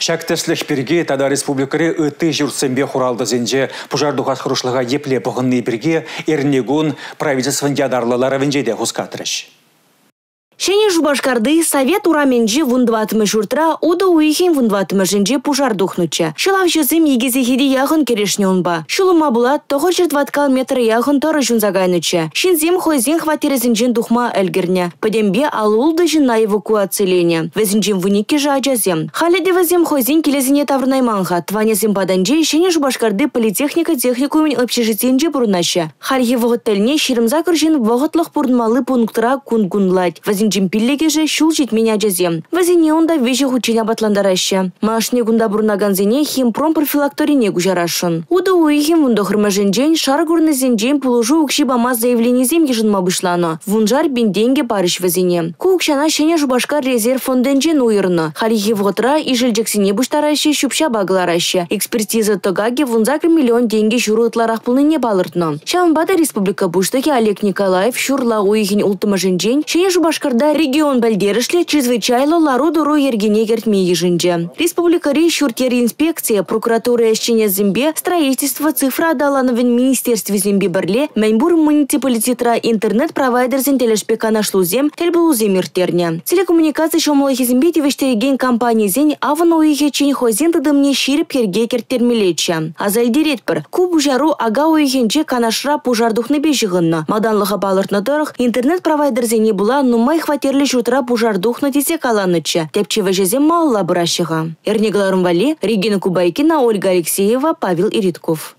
Шәктәшлек бірге тада республикаре ыты жүрсембе хуралды зенже пужардухас хұрышлыға епле бұғынны бірге ернегун правительствын ядарлылары венжеде хускатырыш. Шене жубашкарды совет ураменжи вундватымы журтра уда уихин вундватымы жинже пужар духнуча. Шылав жызым егезе хиди яғын керешне онба. Шулыма булат тоғы жыртваткал метр яғын торы жунзагайнуча. Шинзим хойзин хватерезінжен духма әлгірне. Падембе алулды жына эвакуацилене. Везінжен вунике жажазем. Халеде везем хойзин келезіне таврнайманға. Тванезім паданже шене жубашкарды политехника техникумен общежитинже бурнаша. Хальхи вғыттеліне ширымза кіржен вғытлық пурнмалы пунктыра кунгунлать. Везін жимпиллегеже шул жетмене ажазем. Вазине онда вежі хучиня батландарашы. Машне гунда бурнаганзине химпром профилакторине гужарашын. Уда уихим вунда хырмаженжен шар гурнезенжен пулужу укши бама заявленизем ежынма бышлано. Вунжар бенденге парыш вазине. Кукшана шене жубашка резерв уйрны. Халихи вғытра и багларашы. Экспертиза тогаге вунзакр миллион деньги пулныне республика буштаки Олег Николаев шурла Регион бәлдерішлі чрезвычайлы лару дұру ергене кертме ежінже. Республикари шуртер инспекция прокуратура әшчене зімбе строительство цифра адалановын министерстве зімбе бірле мәнбур муниципалитетра интернет-провайдерзен телешпек анашлузем телбулузем иртерне. Телекоммуникация шомылы хизімбе тевештереген компаниясен авын ойығы чен хозен тыдымне ширіп керге кертермелече. Азальдерет бір, куб жару ага ойығенче канашра пужардухны бежігынна. Маданлыға балыртны дұрық интернет-провайдерзене була нумай хватерлі жутра пужардухна десе каланычы. Тепче вежезе малла бұрашыға. Эрнегларым вали Регина Кубайкина, Ольга Алексеева, Павел Иритков.